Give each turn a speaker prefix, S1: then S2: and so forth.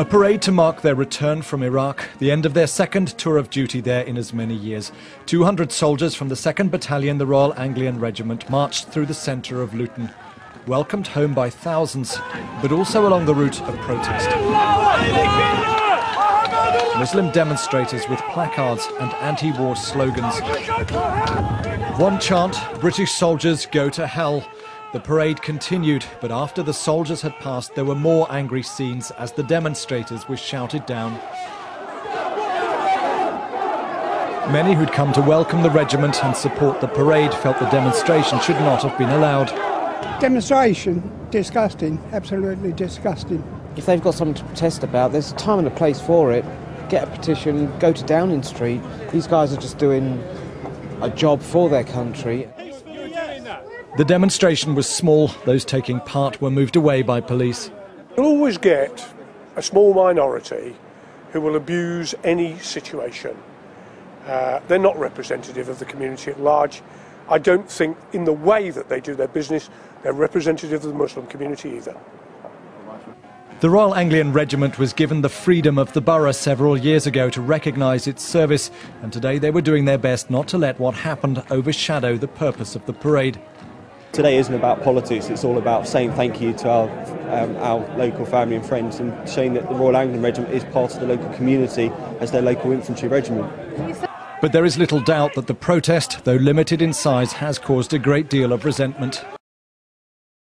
S1: A parade to mark their return from Iraq, the end of their second tour of duty there in as many years. 200 soldiers from the 2nd Battalion, the Royal Anglian Regiment, marched through the centre of Luton, welcomed home by thousands, but also along the route of protest. Muslim demonstrators with placards and anti war slogans. One chant British soldiers go to hell. The parade continued, but after the soldiers had passed, there were more angry scenes as the demonstrators were shouted down. Many who'd come to welcome the regiment and support the parade felt the demonstration should not have been allowed.
S2: Demonstration, disgusting, absolutely disgusting.
S3: If they've got something to protest about, there's a time and a place for it. Get a petition, go to Downing Street. These guys are just doing a job for their country.
S1: The demonstration was small. Those taking part were moved away by police.
S4: You'll always get a small minority who will abuse any situation. Uh, they're not representative of the community at large. I don't think, in the way that they do their business, they're representative of the Muslim community either.
S1: The Royal Anglian Regiment was given the freedom of the borough several years ago to recognise its service, and today they were doing their best not to let what happened overshadow the purpose of the parade.
S5: Today isn't about politics, it's all about saying thank you to our, um, our local family and friends and showing that the Royal Anglian Regiment is part of the local community as their local infantry regiment.
S1: But there is little doubt that the protest, though limited in size, has caused a great deal of resentment.